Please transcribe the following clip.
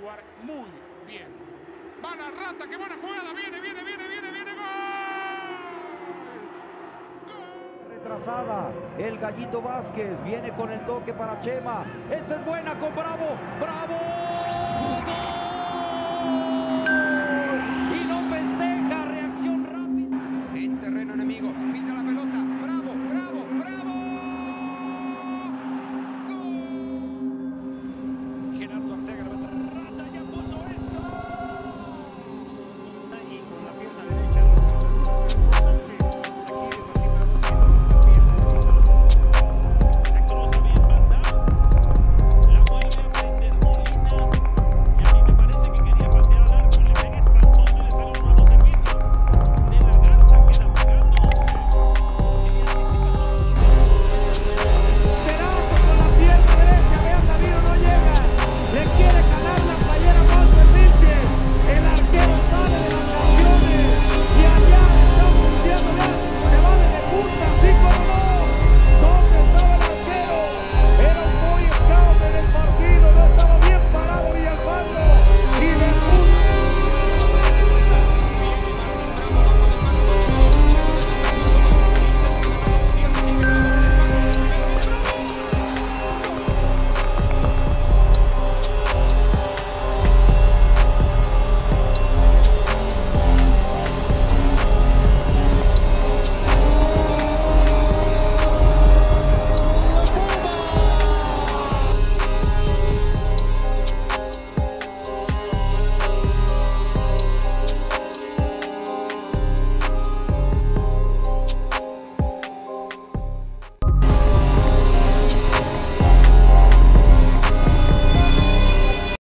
jugar muy bien. Va la rata, qué buena jugada, viene, viene, viene, viene, viene, gol. ¡Gol! Retrasada, el gallito Vázquez viene con el toque para Chema. Esta es buena con Bravo, Bravo.